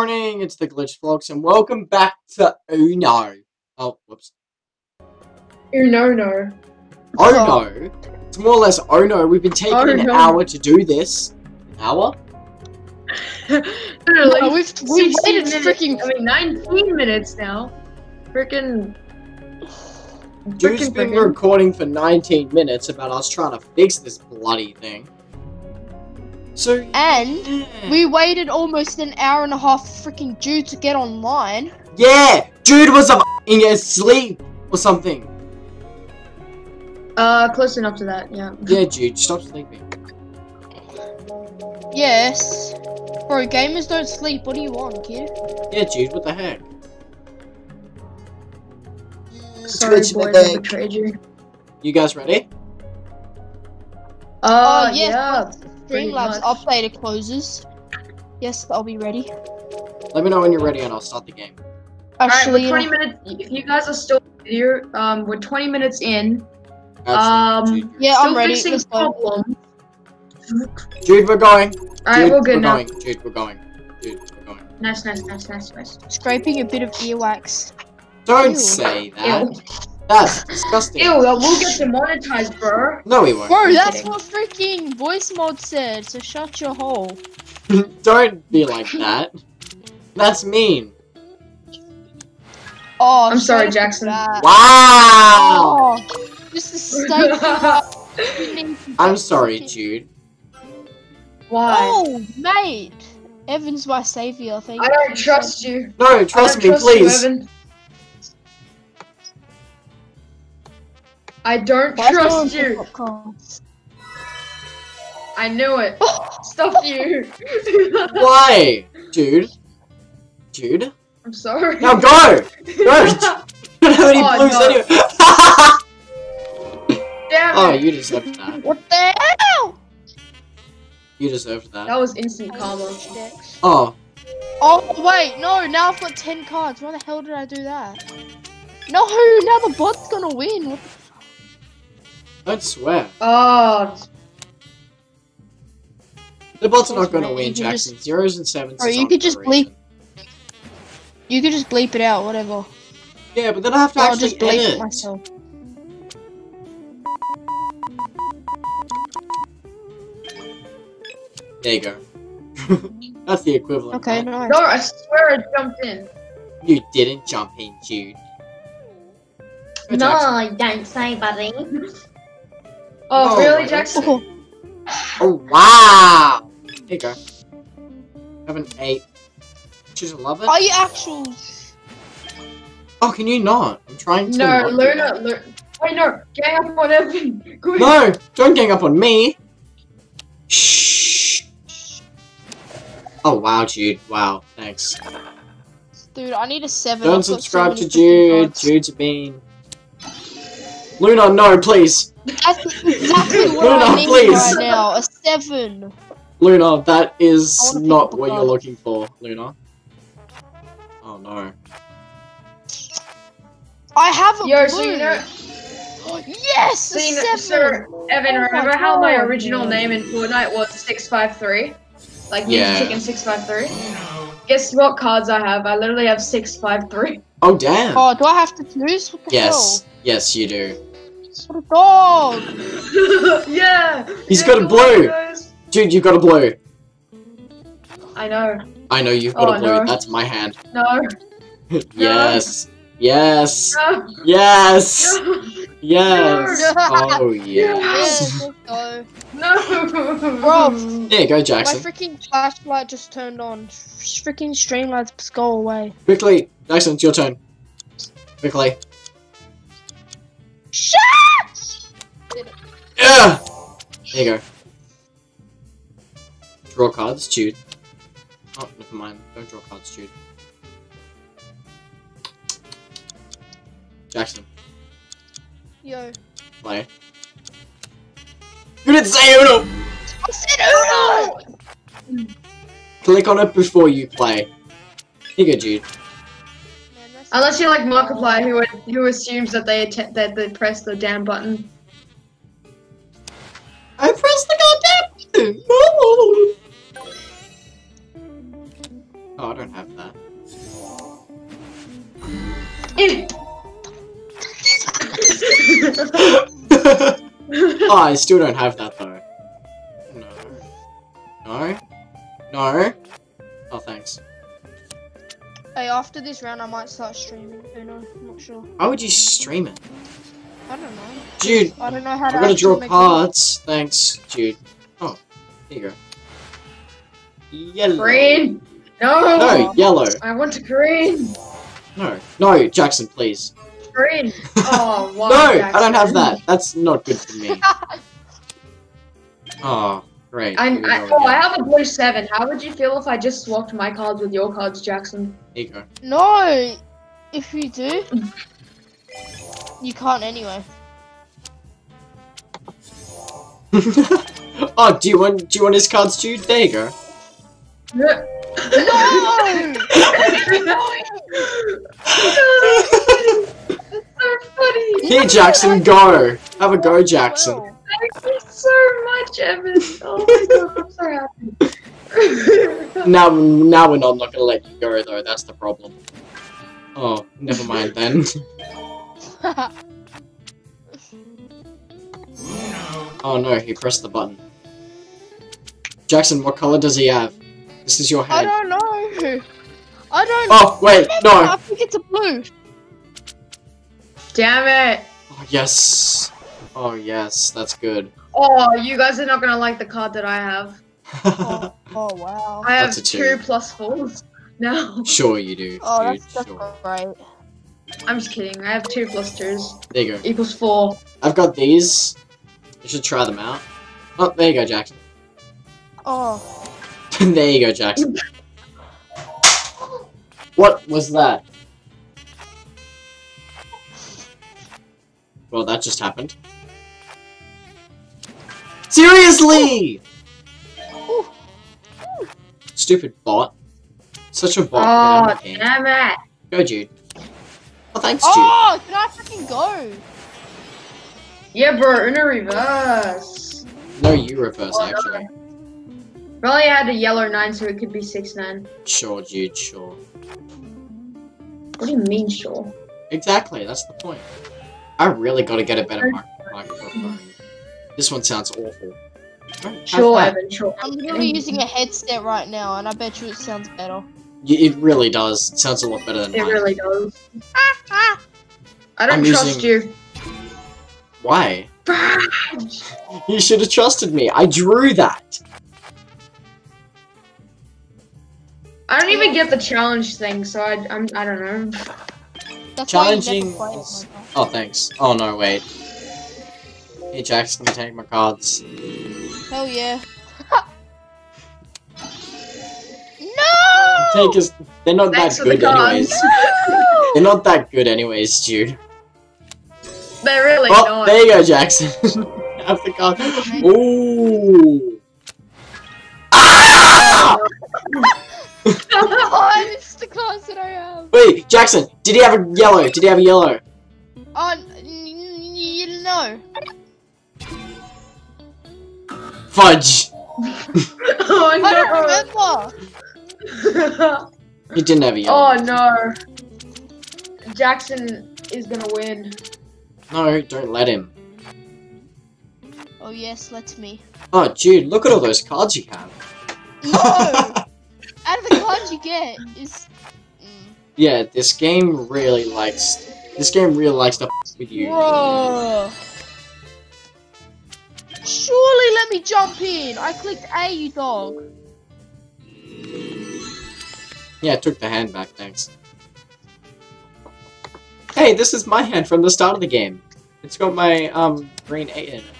morning, it's the GlitchedFolx, and welcome back to Uno. Oh, whoops. no, no. Oh no. It's more or less oh no. We've been taking Oh, an no. hour to do this. An hour? no, no, like No, we've- we've waited minutes, freaking- I mean, 19 minutes now. Freaking. Dude's Freaking been recording for 19 minutes about us trying to fix this bloody thing. So, And yeah. we waited almost an hour and a half for freaking Jude to get online. Yeah! Dude was f***ing asleep or something. Uh, close enough to that, yeah. Yeah, Jude, stop sleeping. Yes. Bro, gamers don't sleep. What do you want, kid? Yeah, Jude, what the heck? Sorry, Twitch in the boys, I betrayed you. You guys ready? Uh, Oh, yes. yeah. Pretty Streamlabs much. update closes. Yes, I'll be ready. Let me know when you're ready and I'll start the game. Actually, Alright, we're 20 minutes. If you guys are still here, um, we're 20 minutes in. Actually, Um, yeah, I'm ready. fixing Let's go. problems. Jude, we're going. Alright, Jude, we're good we're now. going. Jude, we're going. Dude, we're going. Nice, nice, nice, nice, nice. Scraping a bit of earwax. Don't Ew. say that. Ew. That's disgusting. Ew, that will get demonetized, bro. No, we won't. Bro, I'm that's kidding. what freaking voice mod said, so shut your hole. Don't be like that. That's mean. Oh, I'm sorry, shut up Jackson. Wow. Oh, just a statement. I'm sorry, Jude. Why? Oh, mate. Evan's my savior. Thank I don't trust you. No, trust me, trust please. You, I don't Why trust you. I knew it. Oh. Stuff you. Why, dude? Dude. I'm sorry. Now go. Don't. Don't have any Oh, blues no. anyway. Damn oh, it. you deserved that. What the hell? You deserved that. That was instant karma. Oh, Oh, wait, no, now I've got 10 cards. Why the hell did I do that? No, now the bot's gonna win. What the don't swear. Oh, The bots are not going to win, you can just- Jackson. Zeros and sevens. Bro, you could just bleep. reason. You could just bleep it out, whatever. Yeah, but then I have to Or I'll actually just bleep edit. it myself. There you go. That's the equivalent. Okay, right? nice. no, I swear I jumped in. You didn't jump in, Jude. Go, No, Jackson. I don't say, buddy. Oh, oh No, really, Jackson? Oh, Oh wow! There you go. Have an eight. Choose a lover. are you actual? Oh, can you not? I'm trying to. No, Luna, that. Luna. Wait, no, gang up on Evan. No, don't gang up on me. Shh. Oh wow, Jude. Wow, thanks. Dude, I need a 7. Don't I've got so subscribe to Jude. Jude's a bean. Luna, no, please. That's exactly what Luna, I need please. right now. A 7. Luna, that is I wanna pick not what you're looking for, Luna. Oh no. I have a Yo, blue. so you know, Yes, so, a you know, 7. so Evan, Oh my remember how my original name in Fortnite was 653? Like Yeah. yeah. Chicken 653? Guess what cards I have? I literally have 653. Oh damn. Oh, do I have to choose? What the yes. Yes, you do. Hell? What a dog. yeah! He's yeah, got a blue. Dude, you got a blue. I know. I know you've got Oh, a blue. no. That's my hand. No. yes. Yes. No. Yes. No. Yes. No. Oh Yeah, yes. let's go. No. Bro. There you go, My freaking flashlight just turned on. Freaking streamlights go away. Quickly, Jackson, it's your turn. Quickly. Shut! Yeah. There you go. Draw cards, Jude. Oh, never mind. Don't draw cards, Jude. Jackson, Yo. play. You didn't say Uno! I said Uno! Click on it before you play. Here you go, Jude. Unless you're like Markiplier, who who assumes that they atten- that they press the down button. Pressed the goddamn button! Oh, I don't have that. Ew. oh, ah, I still don't have that though. No. No. No. Oh, thanks. Hey, after this round, I might start streaming. Who knows? I'm not sure. How would you stream it? I don't know. Dude, I don't know how to. I'm gonna draw make cards. Thanks, dude. Oh, here you go. Yellow. green. No. No, yellow. I want to green. No. No, Jackson, please. Green. Oh, wow. no, I don't have that. That's not good for me. Oh, great. I, Here I, oh, I have a blue seven. How would you feel if I just swapped my cards with your cards, Jackson? Here you go. No, if you do, you can't anyway. oh, do you want do you want his cards, too? There you go. No! So funny. Here, Jackson, go. Have a go, Jackson. Thank you so much, Evan. Oh my god, I'm so happy. Now, now we're not, not gonna let you go though. That's the problem. Oh, never mind then. Oh no, he pressed the button. Jackson, what color does he have? This is your I don't know. I don't. Oh wait, no. I think it's a blue. Damn it. Oh, yes. Oh yes, that's good. Oh, you guys are not gonna like the card that I have. Oh, oh wow. I have That's a two. two plus fours now. sure you do, Oh, dude. that's, that's Sure. great. I'm just kidding. I have two plus twos There you go. equals four. I've got these. You should try them out. Oh, there you go, Jackson. Oh, there you go, Jackson. What was that? Well, that just happened. Seriously! Ooh. Stupid bot. Such a bot. Oh, Get game. damn it. Go, Jude. Oh, thanks, Jude. oh, can I fucking go? Yeah, bro, in a reverse. No, you reverse, Oh, no. Actually. Probably had a yellow nine, so it could be six nine. Sure, dude. sure. What do you mean, sure? Exactly, that's the point. I really gotta get a better mic- microphone. This one sounds awful. Sure. Evan, sure. I'm literally using a headset right now, and I bet you it sounds better. Y- It really does. It sounds a lot better than It mine. really does. I don't I'm trust using- you. Why? You should have trusted me. I drew that. I don't even get the challenge thing, so I, I'm, I don't know. That's Challenging never play it is- like that. Oh, thanks. Oh, no, wait. Hey, Jackson, take my cards. Hell yeah. no! Take his. They're not Thanks that for the good, anyways. cards. They're not that good, anyways, dude. They're really Oh, not. there you go, Jackson. Have the card. Ooh. Ah! Oh, I the cards that I have. Wait, Jackson, did he have a yellow? Did he have a yellow? Oh, n- n- Fudge. oh I don't remember. He didn't have a yellow. oh no. Jackson is gonna win. No, don't let him. Oh yes, let me. Oh, dude, look at all those cards you have. No! Out of the cards you get is. Mm. yeah, this game really likes. This game really likes to f with you. Surely let me jump in. I clicked A, you dog. Yeah, I took the hand back, thanks. Hey, this is my hand from the start of the game. It's got my, um, green 8 in it.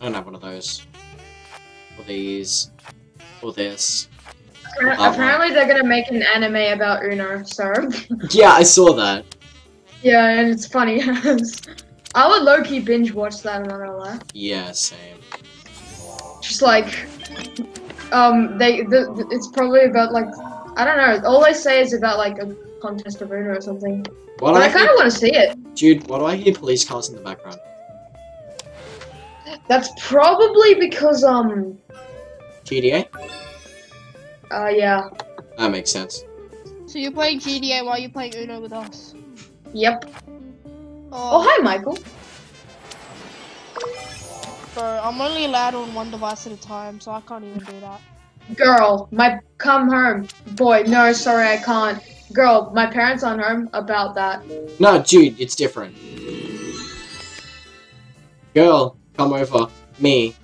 I don't have one of those. Or these. Or this. Appar- Apparently, they're gonna make an anime about Uno. So Yeah, I saw that. yeah, and it's funny. I would low key binge watch that. I'm not gonna lie. Yeah, same. Just like, um, they the, the- it's probably about like I don't know. All they say is about like a contest of Uno or something. What But I I kind of want to see it. Dude, why do I hear police cars in the background? That's probably because um GTA? uh yeah. That makes sense. So you're playing GTA while you're playing Uno with us. Yep. Oh Oh, hi Michael. bro, I'm only allowed on one device at a time, so I can't even do that. Girl, my come home. Boy, no, sorry I can't. Girl, my parents aren't home about that. No, dude, it's different. Girl, come over. Me.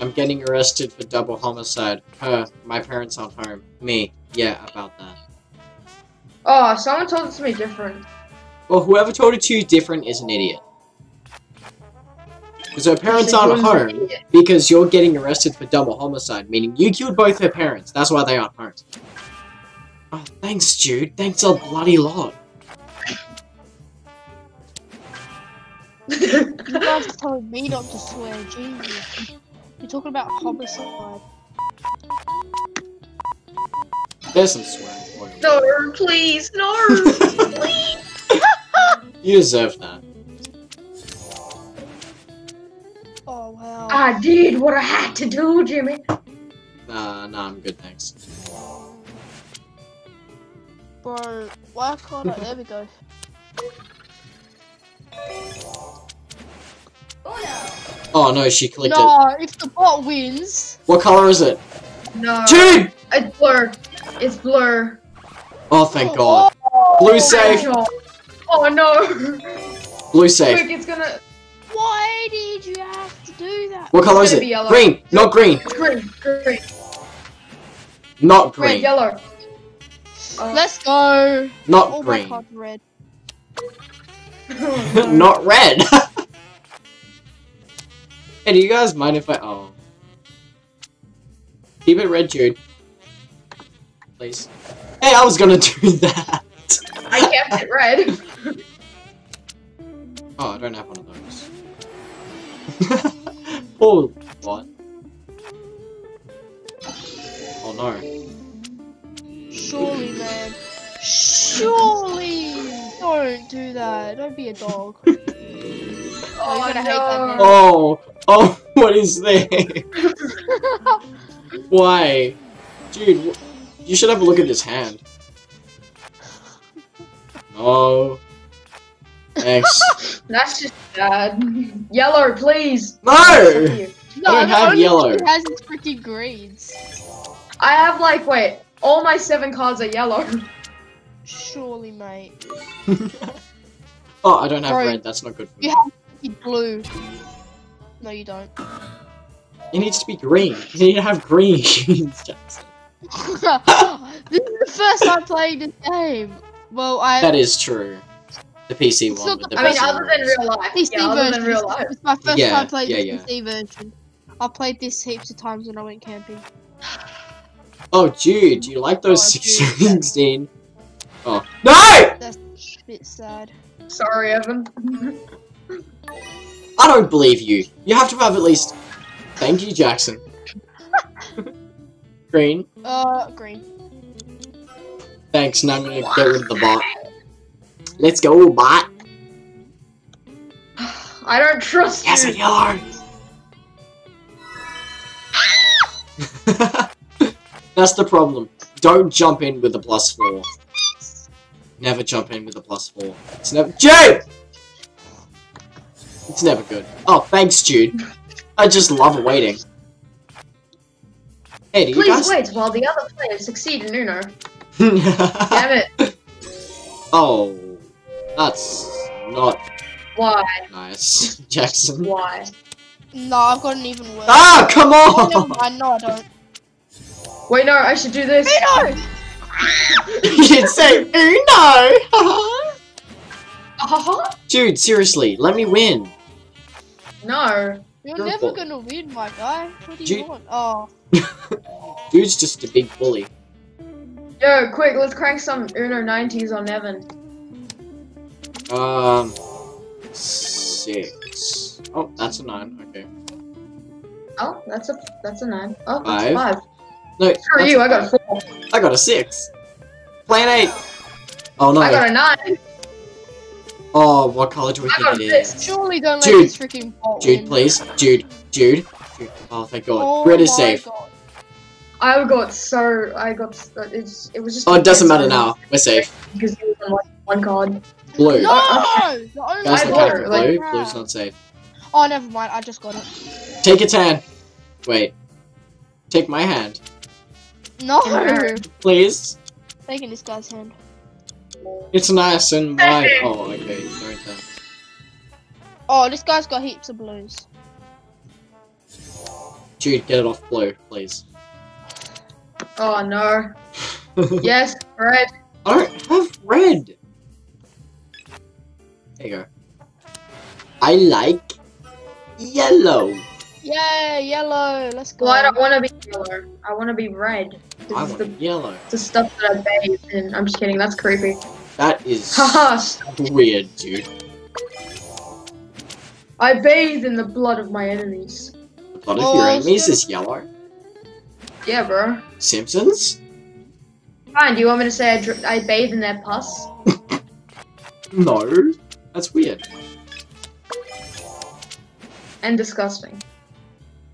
I'm getting arrested for double homicide. Her, my parents aren't home. Me. Yeah, about that. Oh, someone told it to me different. Well, whoever told it to you different is an idiot. Because her parents aren't home because you're getting arrested for double homicide, meaning you killed both her parents. That's why they aren't home. Oh, thanks, Jude. Thanks a bloody lot. You guys are telling me not to swear, Jesus. You're talking about homicide. There's some swearing for no, please, no, please. You deserve that. Oh wow. I did what I had to do, Jimmy. Nah, nah, I'm good, thanks. Bro, why can't I? There we go. Oh no, she clicked it. No, if the bot wins. What color is it? No, Jude! it's blur. It's blur. Oh, thank God. Blue safe. Oh, oh no. Blue safe. Quick, it's gonna. Why did you have to do that? What color is it? yellow. Green. Not green. It's green, green, Not green. red, yellow. Uh, Let's go. Not All my green. cards red. Not red. hey, do you guys mind if I? Oh. Keep it red, Jude. Please. Hey, I was gonna do that. I kept it red. Oh, I don't have one of those. oh, what? Oh no. Surely, man. Surely. Don't do that. Don't be a dog. Oh, you're Oh, no. Oh, oh, what is there? Why? Dude, you should have a look at this hand. Oh. No. Thanks. That's just bad. Yellow, please. No! No, don't have yellow. thing it has is freaking greens. I have like, wait, all my seven cards are yellow. Surely, mate. oh, I don't have Bro, red. That's not good for me. You have blue. No, you don't. It needs to be green. You need to have green. This is the first time playing this game. Well, I. that is true. The PC It's one. the the I mean, other than real life. PC Yeah, version. than real life. It's my first Yeah, time playing yeah, the yeah. PC version. I played this heaps of times when I went camping. Oh, dude, do you like oh, those Oh, six dude. sixteen? Oh no! That's a bit sad. Sorry, Evan. I don't believe you. You have to have at least. Thank you, Jackson. Green. Uh, green. Thanks. Now I'm gonna get rid of the bot. Let's go, bot. I don't trust Yes, a you. yellow. That's the problem. Don't jump in with a plus four. Never jump in with a plus four. It's never. Jude! It's never good. Oh, thanks, Jude. I just love waiting. Hey, do you Please guys? wait while the other players succeed in Uno. Damn Damn it. Oh, that's not Why? nice, Jackson. Why? No, I've got an even worse. Ah, come Oh, never on! mind. No, I don't. Wait, no, I should do this. Uno! You'd say Uno! Uh-huh. Dude, seriously, let me win. No. You're Your never gonna win, my guy. What do you Gee- want? Oh, Dude's just a big bully. Yo, quick, let's crank some Uno 90s on Evan. Um, six. Oh, that's a nine. Okay. Oh, that's a that's a nine. Oh, Five. that's five. No, Screw that's you, I got a five. four. I got a six. Plan eight. Oh no. I got a nine. Oh, what color do we I think got it this. is? surely don't let Jude. this freaking bot Jude, win. please. Jude. Jude. Jude. Oh, thank God. Oh Red is my safe. God. I got so I got so- it's it was just. Oh, it doesn't matter now. We're safe. because he was on like one card. Blue. No! The only Guys, I look out it, for like- blue. Blue's not safe. Oh, never mind. I just got it. Take its hand. Wait. Take my hand. No! Please. Taking this guy's hand. It's nice and my. Oh, okay. Don't. Oh, this guy's got heaps of blues. Dude, get it off blue, please. Oh no. yes, red. I don't have red. There you go. I like yellow. Yay, yellow. Let's go. Well, I don't want to be yellow. I want to be red. This I want the, yellow. the stuff that I bathe in. I'm just kidding. That's creepy. That is Haha. stop. weird, dude. I bathe in the blood of my enemies. A lot of Oh, your enemies see. is yellow. Yeah, bro. Simpsons? Fine. Do you want me to say I, dr- I bathe in their pus? No. That's weird. And disgusting.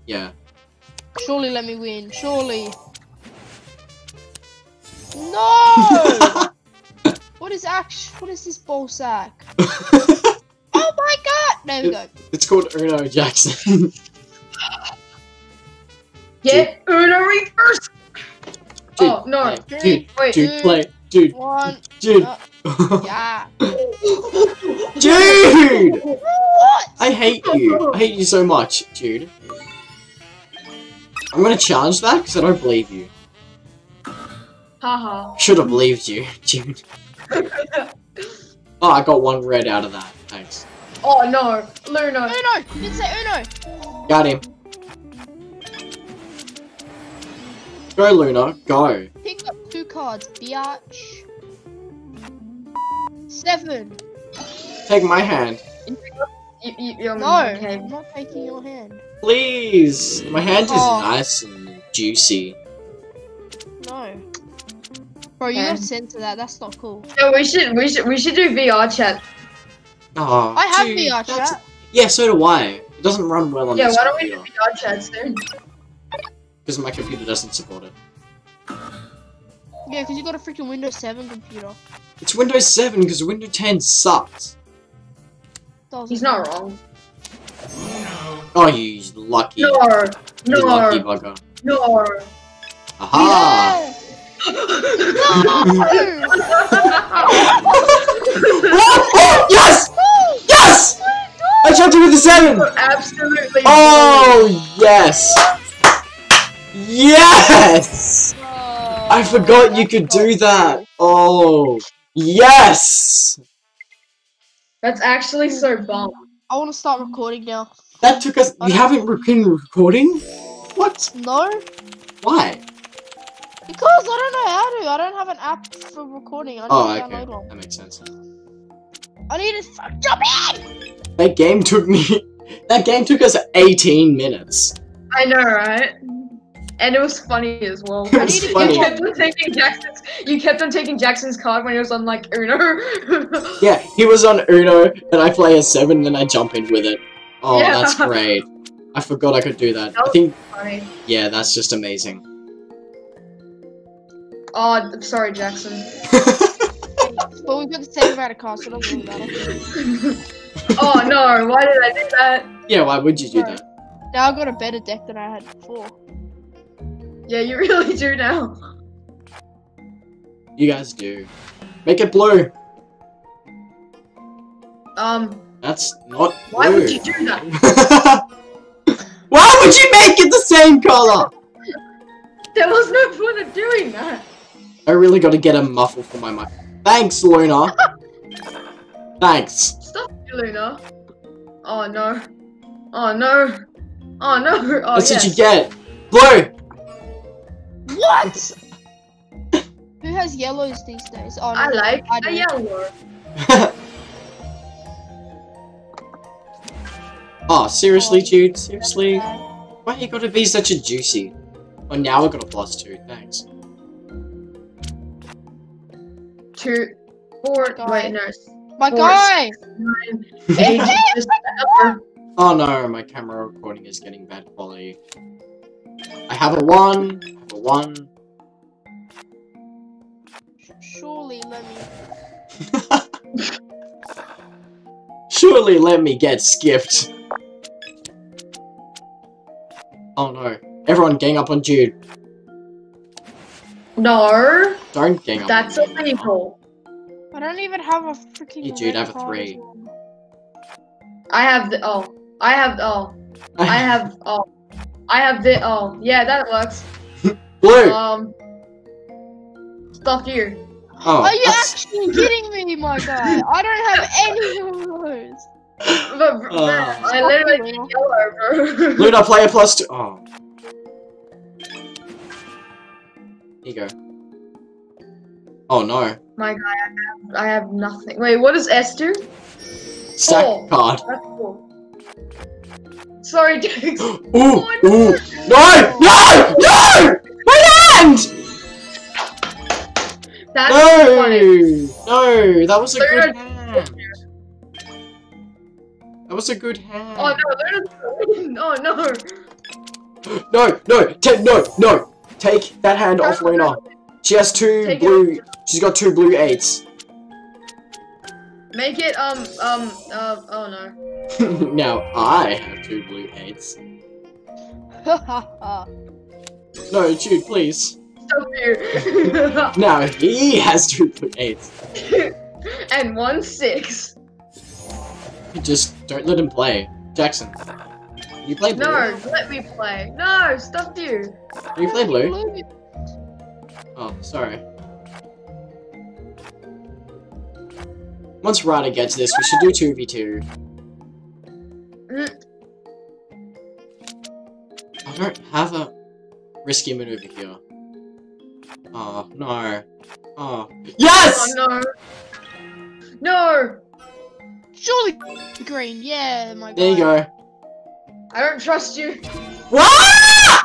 Yeah. Surely let me win. Surely. No! what is act? What is this ball sack? Oh my god! There we go. it's called Uno Jackson. Get Uno reverse. Dude, Oh no. play. Dude, Wait. dude, Two. play. Dude, One. dude. Uh, yeah. Dude! What? I hate you. I hate you so much, dude. I'm gonna challenge that because I don't believe you. Uh-huh. Haha. Should have believed you, dude. Oh, I got one red out of that. Thanks. oh no. Luna. Uno! You didn't say Uno! Got him. Go, Luna. Go. Pick up two cards, biatch. Seven. Take my hand. You, you, you're No, Okay. I'm not taking your hand. Please. My hand is Oh. nice and juicy. No. Bro, you Okay. gotta censor that. That's not cool. So we should we should we should do VR chat. Oh, I have dude, VR chat. Yeah, so do I. It doesn't run well on Yeah, this why don't we do VR chat soon? because my computer doesn't support it. Yeah, because you got a freaking Windows 7 computer. It's Windows 7 because Windows 10 sucks. Doesn't He's not wrong. Oh, you lucky, No, you lucky bugger. no. Aha! Yeah! Oh, yes! Yes! I jumped in with the 7! Absolutely. Oh, yes! Yes! Oh, I forgot you could do that. Oh, yes! That's actually so bomb. I want to start recording now. That took us. We haven't been recording? What? No? Why? Because I don't know how to. I don't have an app for recording. I need Oh, to okay. download one. That makes sense. I need to f- jump in! That game took me. That game took us 18 minutes. I know, right? And it was funny as well. It was you funny. kept on taking Jackson's. You kept on taking Jackson's card when he was on like Uno. Yeah, he was on Uno, and I play a 7, then I jump in with it. Oh, Yeah. that's great. I forgot I could do that. That I think, funny. yeah, that's just amazing. Oh, I'm sorry, Jackson. But we've got the same amount of cards, so it doesn't really matter. oh no! Why did I do that? yeah, why would you do that? Now I've got a better deck than I had before. Yeah, you really do now. You guys do. Make it blue. Um, That's not why blue. would you do that? Why would you make it the same color? There was no point of doing that. I really got to get a muffle for my mic. Thanks, Luna. Thanks. Stop, it, Luna. Oh no. Oh no. Oh no. Oh That's yes. what you get. Blue. What? Who has yellows these days? Oh, no, I like I a do. yellow. Ah, oh, seriously, dude? Seriously? Why you gotta be such a juicy? Oh, now we got a plus two. Thanks. Two, four. Guy. Wait, no. My Four, guy! Nine, eight. Oh no, my camera recording is getting bad quality. I have a one. I have a one. Surely let me. Surely let me get skipped. Oh no. Everyone gang up on Jude. No, Don't gang up that's on me. illegal. I don't even have a freaking. Hey, dude, I red have a three. I have the oh, I have oh, I have oh, I have the oh, yeah, that works. Blue! Um, stuff you. Oh, Are you that's- actually kidding me, my guy? I don't have any of those. But, bro, Oh. I literally did yellow, bro. Luna, player plus two. Oh. You go. Oh no. My guy, I have, I have nothing. Wait, what does S do? Stack Oh. card. That's cool. Sorry, Dex. Ooh! Oh, Ooh! No! No! No! My hand! That's No! funny. No! That was a Luna- good hand. That was a good hand. Oh no, there's oh, no, no. No, no, take no, no. Take that hand off Luna. She has two Take it blue. She's got two blue eights. Make it um um uh oh no. now I have two blue eights. No, dude, please. Stop you. Now he has two blue eights. and one six. Just don't let him play. Jackson, you play blue. No, let me play. No, stop you. You play blue. Blue. Oh, sorry. Once Ryder gets this, we should do two v two. Mm. I don't have a risky maneuver here. Oh no. Oh yes! Oh no. No, Surely green. Yeah, my guy. There you go. I don't trust you. What?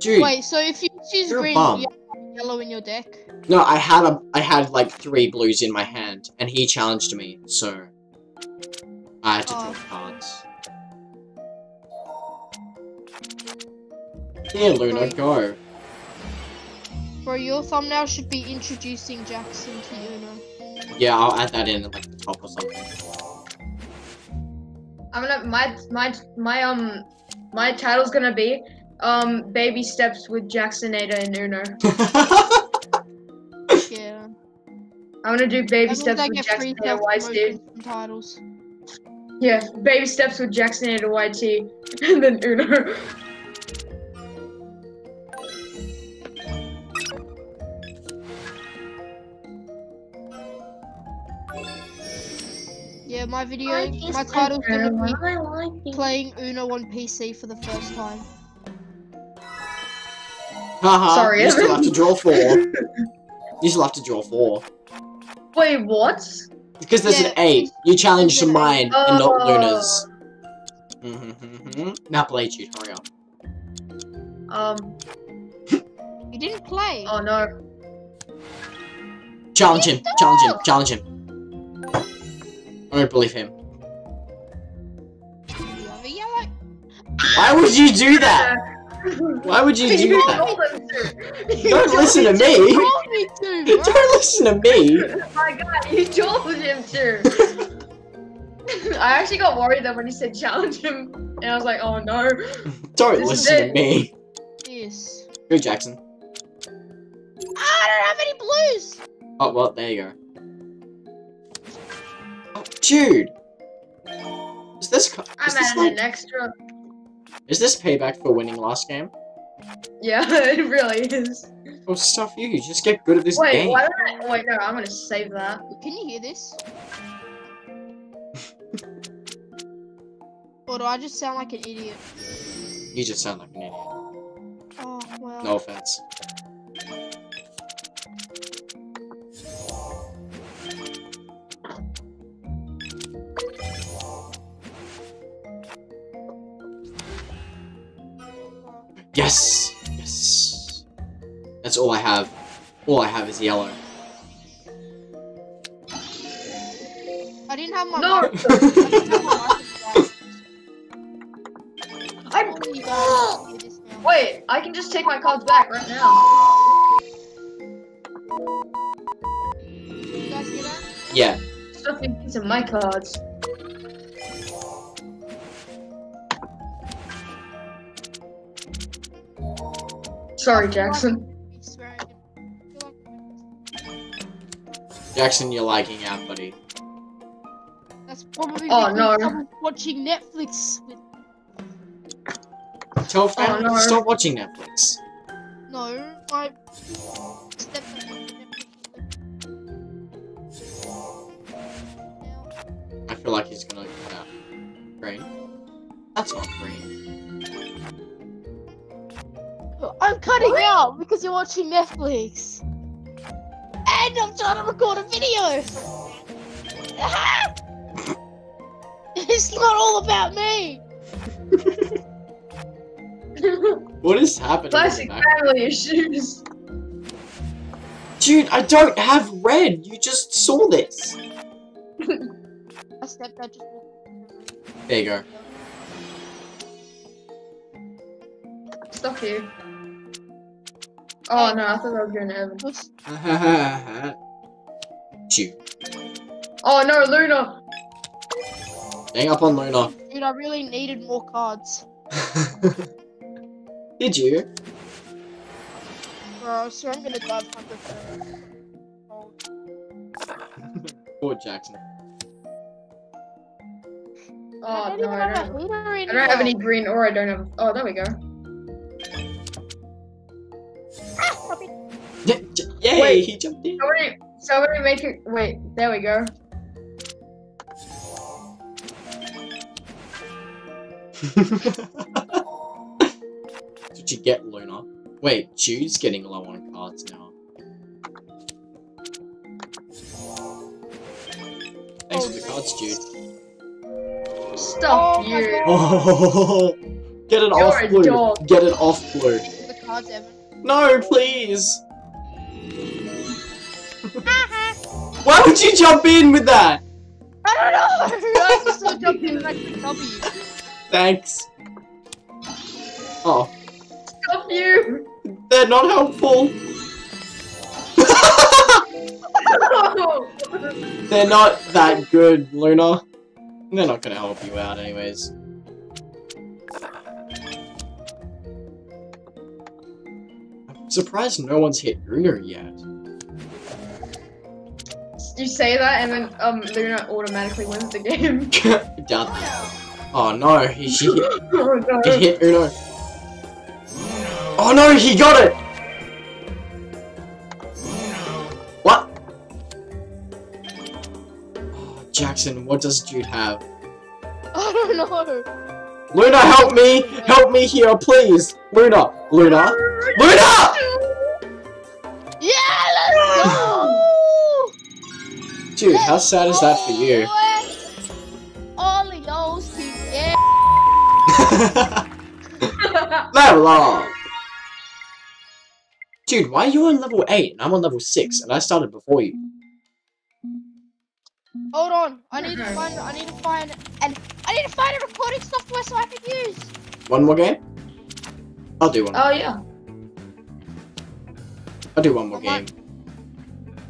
Dude, Wait, so if you choose You're a green, bum. you have yellow in your deck. no, I had a, I had like three blues in my hand, and he challenged me, so I had to oh. draw Oh. cards. Here, Luna, Right. go. Bro, your thumbnail should be introducing Jackson to Uno. Yeah, I'll add that in at like the top or something. I'm gonna my my my um my title's gonna be um baby steps with Jacsenator and Uno. Yeah. I'm gonna do baby steps with get Jacsenator YT. titles. Yeah, baby steps with Jacsenator YT, and then Uno. Yeah, my video, my title's gonna be playing Uno on PC for the first time. Haha, Sorry, you still have to draw four. you still have to draw four. Wait, what? Because there's Yeah, an eight. You challenged there's an mine and not Oh. Luna's. Mm-hmm. Now play Jude, hurry up. Um. You didn't play. Oh no. Challenge him, challenge him, challenge him. I don't believe him. You have a yellow. Why would you do that? Why would you do You that? told him to. Don't told listen to him me! told me to. Don't listen to me! Oh My God, you told him to. I actually got worried that when he said challenge him, and I was like, oh no. Don't This listen to me. Yes. Go Jackson. Ah, I don't have any blues. Oh, well, there you go. Jude! Is this, co- I'm is this, adding like, an extra. is this payback for winning last game? Yeah, it really is. Oh, stuff you, you just get good at this Wait, game. why don't I? Wait, no, I'm gonna save that. Can you hear this? or do I just sound like an idiot? You just sound like an idiot. Oh well. No offense. Yes! Yes! That's all I have. All I have is yellow. I didn't have my No. mic- I can have my I back. You guys hear this now. wait. I can just take my cards back right now. You guys hear that? yeah. Stuffing into my cards. Sorry, Jackson. Be swearing. I feel like- Jackson, you're lagging out, buddy. That's probably Oh, because no. someone's watching Netflix with Tell oh, family no. to stop watching Netflix. no my stepdad watching Netflix. Now, I feel like he's gonna cut out. Green. That's not green. I'm cutting out because you're watching Netflix. And I'm trying to record a video. it's not all about me. What is happening? in the Classic back? family issues. Dude, I don't have red. You just saw this. My stepdad just walked in the room. There you go. Stuff you. Oh, oh no, I thought I was going to Evan. What's- Shoot. Oh no, Luna! Hang up on Luna. Dude, I really needed more cards. Did you? Bro, so I'm gonna dive under the oh, Poor Jackson. Oh I don't no, even I don't. a heater I don't have any green or I don't have. Oh, there we go. Ah, puppy. Yeah, j- Yay, Wait. he jumped in. Somebody, somebody make it. Wait, there we go. That's what you get, Luna. Wait, Jude's getting low on cards now. Thanks for the cards, Jude. Stop Oh you. Oh, get it You're off, a Blue. Get it off, Blue. The cards, Evan. No, please. Why would you jump in with that? I don't know. I just saw jump in and I clicked W. Thanks. Oh, Stuff you. they're not helpful. they're not that good, Luna. They're not gonna help you out anyways. Surprised no one's hit Uno yet. you say that and then um Luna automatically wins the game. Doubt that. Oh no, he, he, hit, oh no. he hit Uno. Oh no, he got it! What? Oh, Jackson, what does Jude have? I don't know. Luna, help me! Help me here, please! Luna! Luna! Luna! Yeah, let's go. Dude, how sad is that for you? All of. Yeah. level up! Dude, why are you on level 8 and I'm on level 6 and I started before you? Hold on. I need to find. I need to find. And I need to find a recording software so I can use. One more game? I'll do one. oh yeah. I'll do one more Come on. game.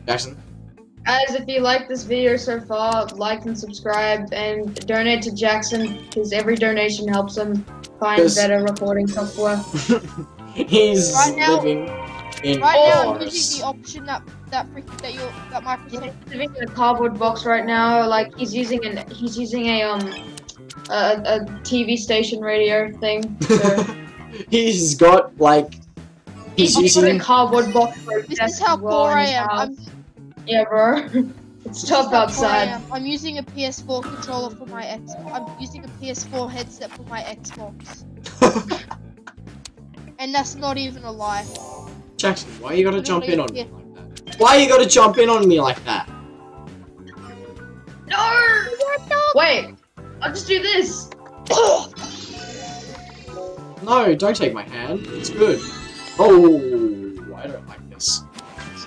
Jackson? Guys, if you like this video so far, like and subscribe and donate to Jackson because every donation helps him find Yes. better recording software. He's Right now- living in Right now, I'm using the option that that freaking that you that Microsoft. He's living in a cardboard box right now. Like he's using an he's using a um a, a TV station radio thing. So He's got like he's he's using a cardboard box for This is how poor I am. house. I'm, Yeah, bro. it's this tough how I outside. am. I'm using a PS4 controller for my Xbox. I'm using a PS4 headset for my Xbox, and that's not even a lie. Jackson, why you gotta jump in on me Yeah. like that? Why you gotta jump in on me like that? No! Wait, I'll just do this. No, don't take my hand. It's good. Oh, I don't like this.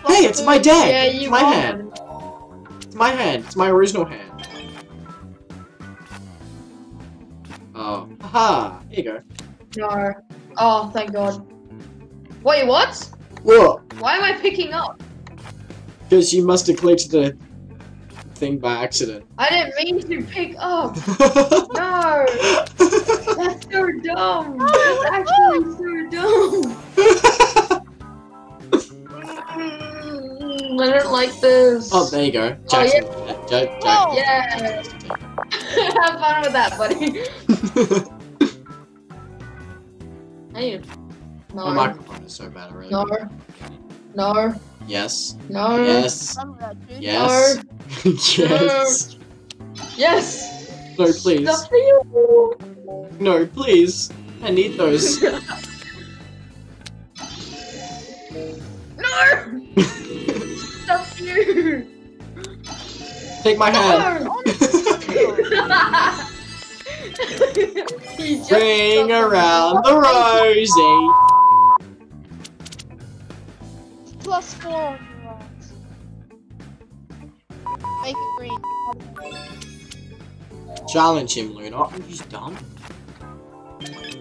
Hey, it's my dad! Yeah, you it's my won. hand! It's my hand. It's my original hand. Um, oh. Haha! Here you go. No. Oh, thank god. Wait, what? What? Why am I picking up? Because you must have clicked the thing by accident. I didn't mean to pick up. No, that's so dumb. That's actually so dumb. Mm, I don't like this. oh, there you go. Oh, Jacsen. Ja- Ja- Oh. Yeah. Have fun with that, buddy. I need. My No. microphone is so bad already. No. No. Yes. No. Yes. Some of that, dude. Yes. yes. Yes. No, please. Stuff for you. No, please. I need those. No. Stuff you. Take my hand. No. Ring around the rosy. Plus four Challenge him, Luna. Are you dumb?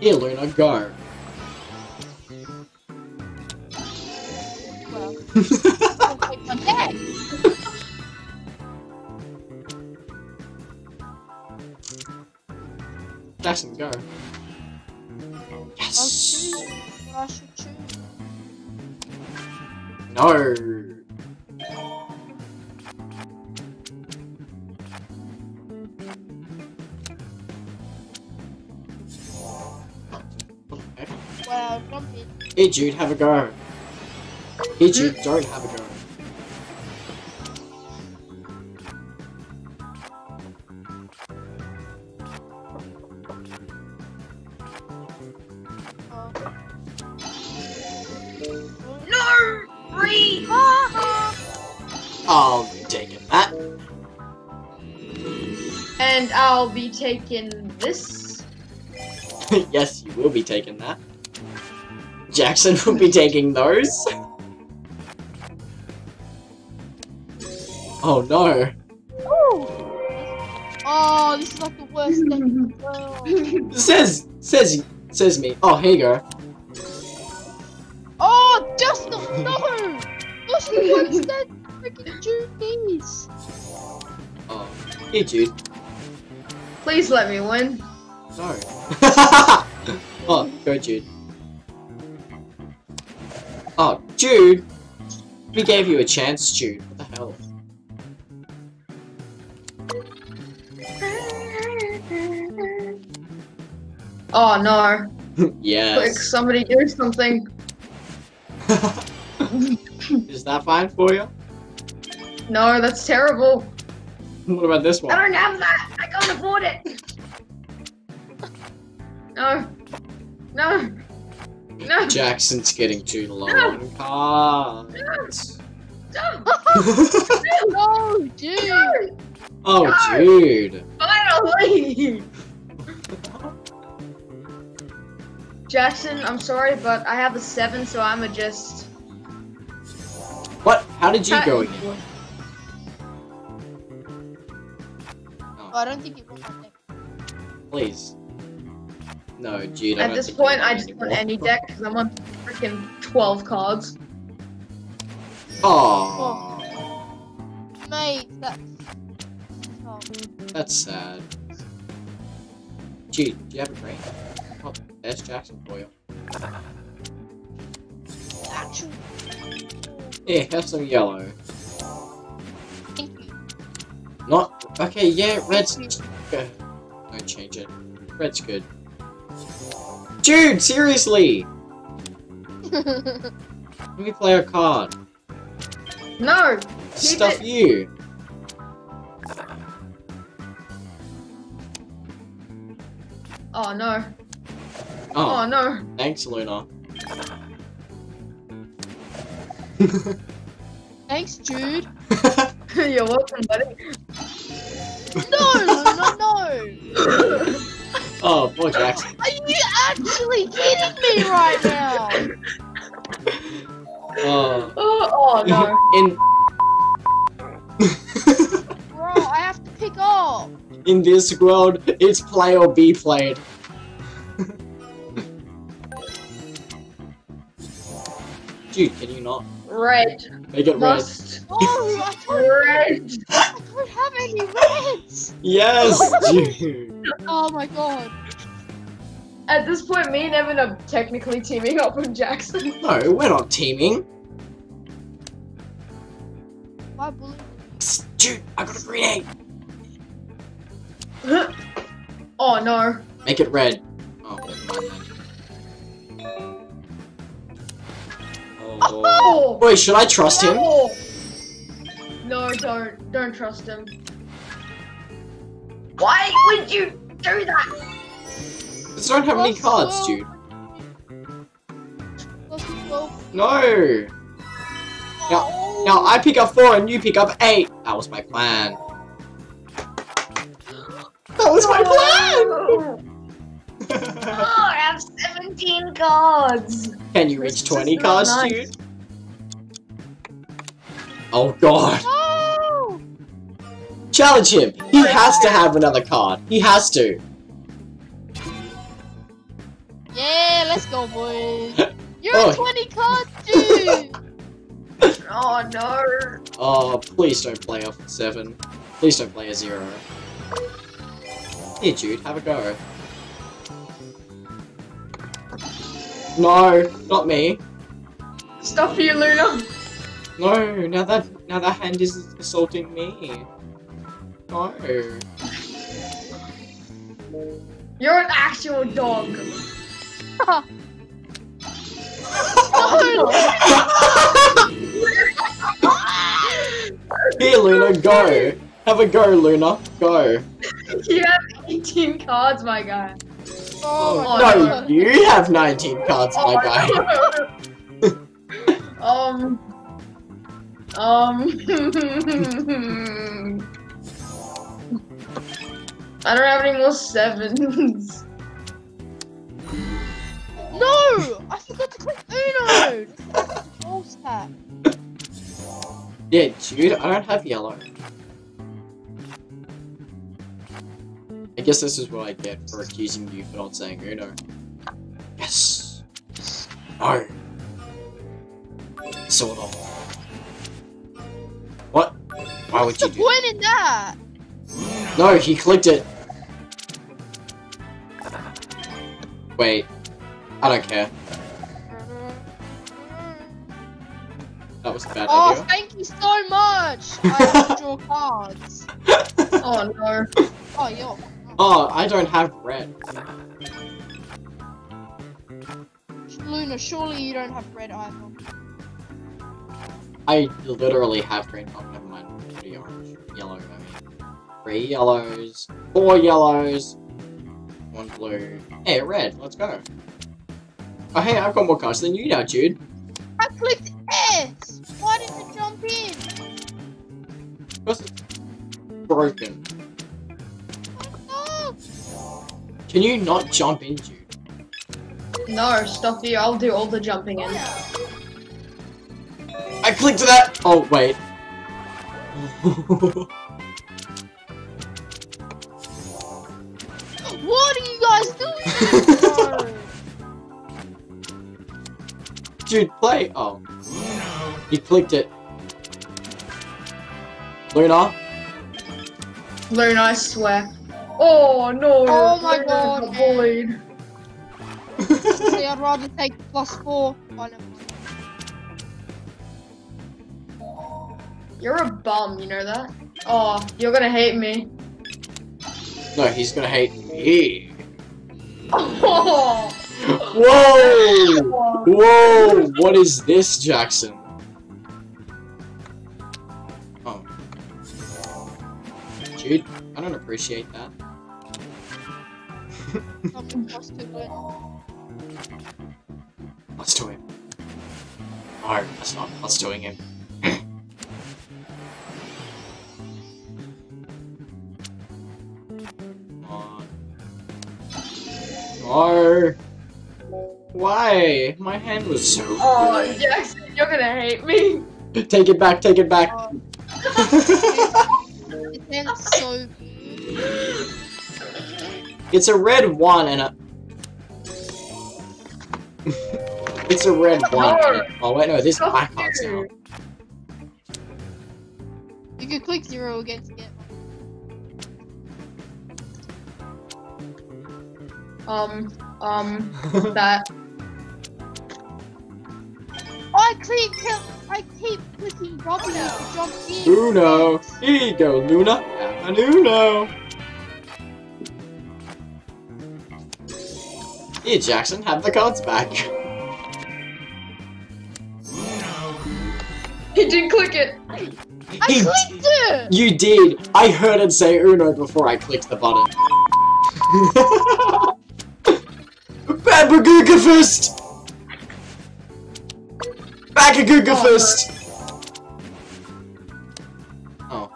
Here, Luna, go. Well, I'll take my deck. Jacsen, go. Yes. choose. I should choose. No. Hey, Jude, have a go. Hey, Jude, mm. don't have a go. Oh. I'll be taking that. And I'll be taking this. yes, you will be taking that. Jacsen would be taking those. Oh no. Oh, oh this is like the worst thing in the world. Says, says, says me. Oh, here you go. Oh, just the no! Just the ones that freaking Jude needs. Oh, here, Jude. Please let me win. No. oh, go, Jude. Oh, Jude. We gave you a chance, Jude. What the hell? Oh no. Quick, yes. somebody do something. Is that fine for you? No, that's terrible. What about this one? I don't have that. I can't afford it. No. No. No. Jacsen's getting too long. on cards. No. No, dude. No. oh, Jude. Finally. Jacsen, I'm sorry, but I have a seven, so I'm a just. What? How did you go again? Oh, I don't think it was my deck. Please. No, Jude. I At don't this point, I want just want any deck because I'm on freaking 12 cards. Oh, Mate, that's. Oh, that's sad. Jude, do you have a green? Oh, there's Jacsen for you. actually. Here, have some yellow. Not okay. Yeah, red's Thank good. Don't change it. Red's good. Jude, seriously. Let me play a card. No! Stuff you. Oh no. Oh, Oh no. thanks, Luna. Thanks, Jude. You're welcome, buddy. No, Luna, no. oh, poor Jacsen. Are you actually kidding me right now. Uh, oh, oh no. In Bro, I have to pick up. In this world, it's play or be played. Dude, can you not? Red. Make it must. red. Oh, I red. I don't have any reds. Yes, dude. Oh my god. At this point, me and Evan are technically teaming up with Jacsen. No, we're not teaming. Why bully? Psst, Dude, I got a grenade. oh no. Make it red. Oh, never mind then. Oh. Oh. Wait, should I trust him? No. No, don't. Don't trust him. Why would you do that? I don't have any cards, dude. No. Now, now I pick up four and you pick up eight. That was my plan. That was my plan! Oh. I have 17 cards. Can you reach 20 cards, nice. dude? Oh god. No. Challenge him. He has to have another card. He has to. Yeah, let's go, boys. You're Oh. a 20 card dude. Oh no. Oh, please don't play a seven. Please don't play a zero. Here, Jude, have a go. No, not me. Stop you, Luna. No, now that now that hand is assaulting me. No. You're an actual dog. Here, Luna, go. Have a go, Luna. Go. you have 18 cards, my guy. Oh, my no, god. you have 19 cards, my guy. um. Um. I don't have any more sevens. No! I forgot to click Uno! False tap. Yeah, Jude, I don't have yellow. I guess this is what I get for accusing you for not saying Uno. Yes. No. Sort of. What? Why would What's the you do point in that? No, he clicked it. Wait. I don't care. That was a bad Oh, idea. thank you so much! I have draw cards. Oh no. Oh, yo. Oh, I don't have red. Luna, surely you don't have red either. I literally have green. Oh, never mind. Pretty orange. Yellow, I mean. Three yellows. Four yellows. One blue. Hey, red. Let's go. Oh, hey, I've got more cards than you now, Jude. I clicked S! Why didn't it jump in? Because it's broken. No! Can you not jump in, Jude? No, stuff you. I'll do all the jumping in. I clicked that! Oh, wait. What are you guys doing? Oh, No. Dude, play! Oh. You clicked it. Luna? Luna, I swear. Oh no. Oh my Luna God, got bullied. See, I'd rather take plus four. Oh, never. You're a bum, you know that? Oh, you're gonna hate me. no, he's gonna hate me. Whoa! Whoa! What is this, Jacsen? Oh. Dude, I don't appreciate that. Something plus two win. Let's do it. No, that's not Let's doing it. No. Why? My hand was so Oh, good. Jacsen, you're gonna hate me. Take it back, take it back. Oh, it ends so it's a red one and a. It's a red one. No. Oh wait, no, this Stop black card's now. You can click zero again to get. Um, um, that. I keep kill- I keep clicking W to jump in. Uno. Here you go, Luna. Have an Uno. Here, Jacsen, have the cards back. He didn't click it. I He- clicked it. You did. I heard it say Uno before I clicked the button. Babagooga fist! Bagagooga Oh, fist! Oh.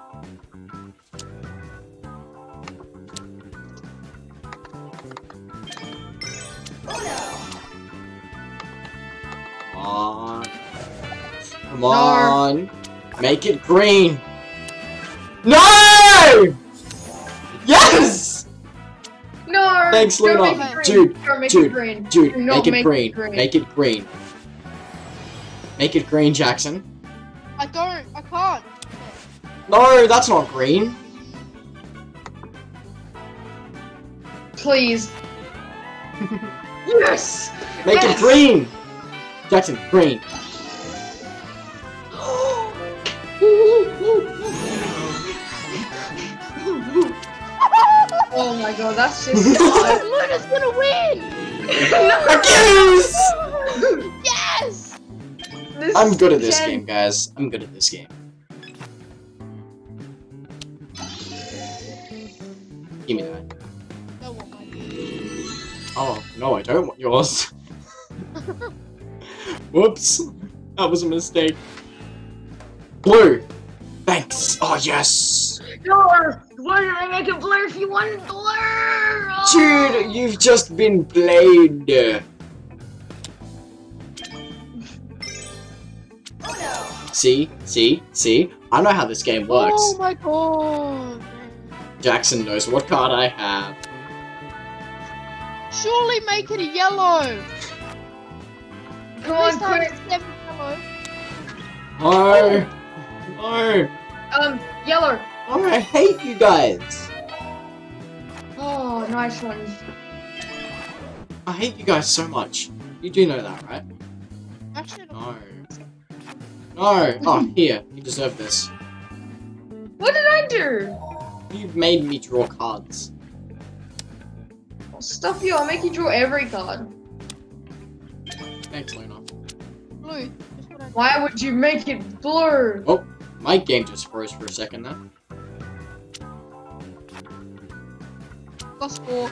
Come on. Come on. Make it green. No! No. Thanks, Luna. Make. Dude, make dude, it green. Dude, Do make it make green. green. Make it green. Make it green, Jacsen. I don't. I can't. No, that's not green. Please. yes. Make it Yes! green. Jacsen, green. Oh my god, that's just. sad. Luna's gonna win. Yes! Yes. This I'm good at this can- game, guys. I'm good at this game. Give me that. No one might. Oh, no, I don't want yours. Whoops. That was a mistake. Blue. Thanks. Oh, yes. No. Why did I make it blur if you wanted blur? Oh. Dude, you've just been played. See? See? See? I know how this game works. Oh my god. Jacsen knows what card I have. Surely make it a yellow. Come on, This time quick. yellow. No. No. Um, yellow. Oh, I hate you guys. Oh, nice one. I hate you guys so much. You do know that, right? Actually, no. No. No. Oh, here. You deserve this. What did I do? You made me draw cards. I'll stuff you. I'll make you draw every card. Thanks, Luna. blue. Just what I Why would you make it blue? My game just froze for a second there. plus four.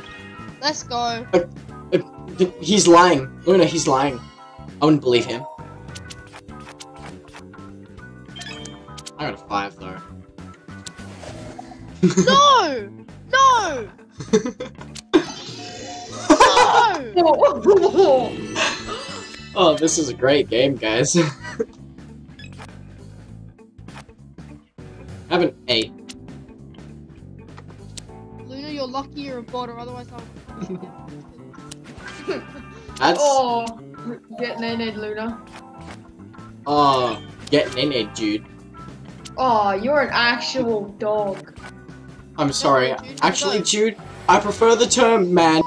Let's go. Uh, uh, th- He's lying. Oh, Luna, he's lying. I wouldn't believe him. I got a five though. No! No! No! oh, this is a great game, guys. Have an eight. Luna, you're lucky you're a bot, or otherwise I would. That's oh, oh, get named Luna. getting in it, dude. Oh, you're an actual dog. I'm sorry. Jude, you Actually, go. Jude, I prefer the term man.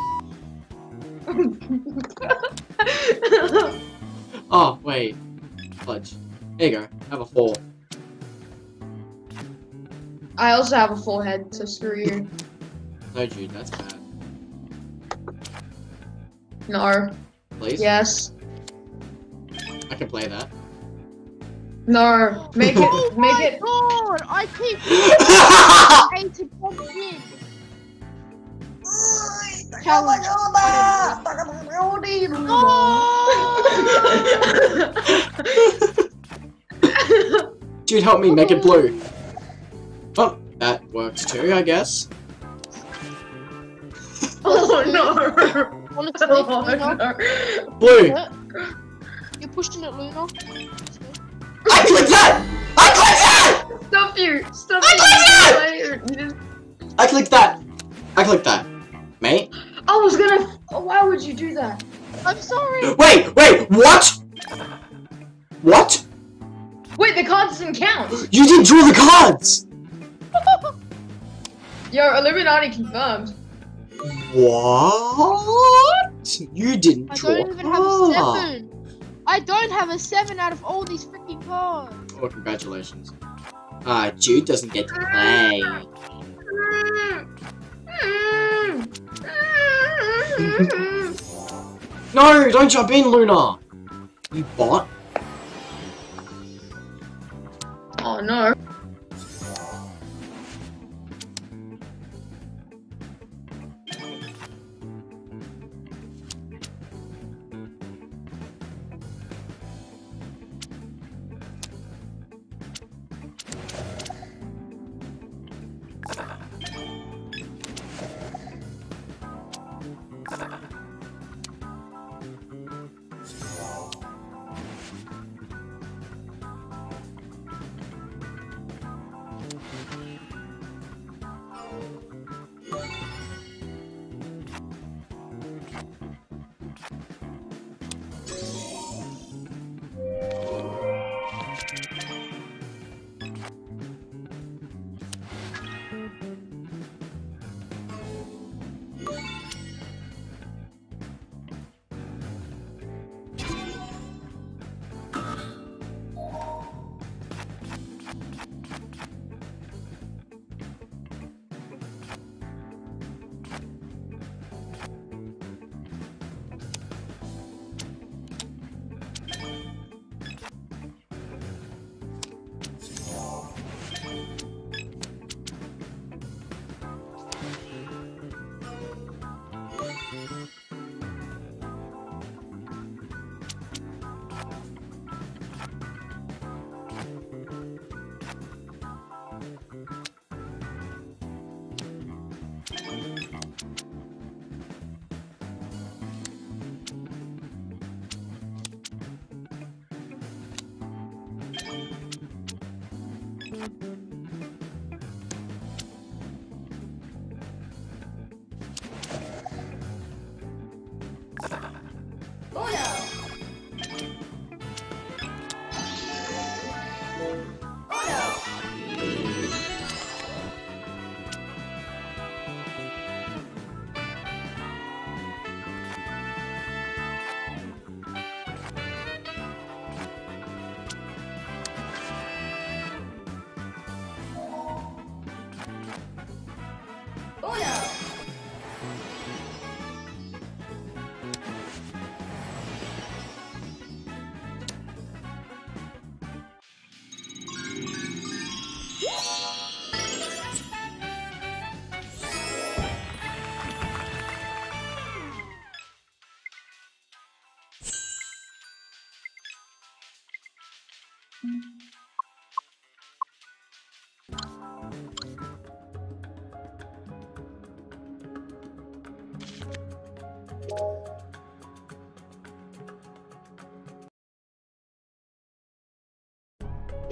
Oh, wait. Fudge. There you go. Have a four. I also have a full head, so screw you. No, Jude, that's bad. No. Please? Yes. I can play that. No. Make Oh it. Make my it. god! I keep A to jump in. Oh! Dude, help me make it blue. Works too, I guess. oh no. Honestly, Oh, no. Blue! you're pushing it, Luna. I clicked that! I clicked that! Stop you! Stop I you! You just- I clicked that! I clicked that. Mate? I was gonna. oh, Why would you do that? I'm sorry. Wait, wait, what? What? Wait, the cards didn't count. You didn't draw the cards! Yo, Illuminati confirmed. What? You didn't I draw don't even have a cards. seven. I don't have a seven out of all these freaking cards. Oh, congratulations. Ah, Jude doesn't get to play. No, don't jump in, Luna! You bot. oh no.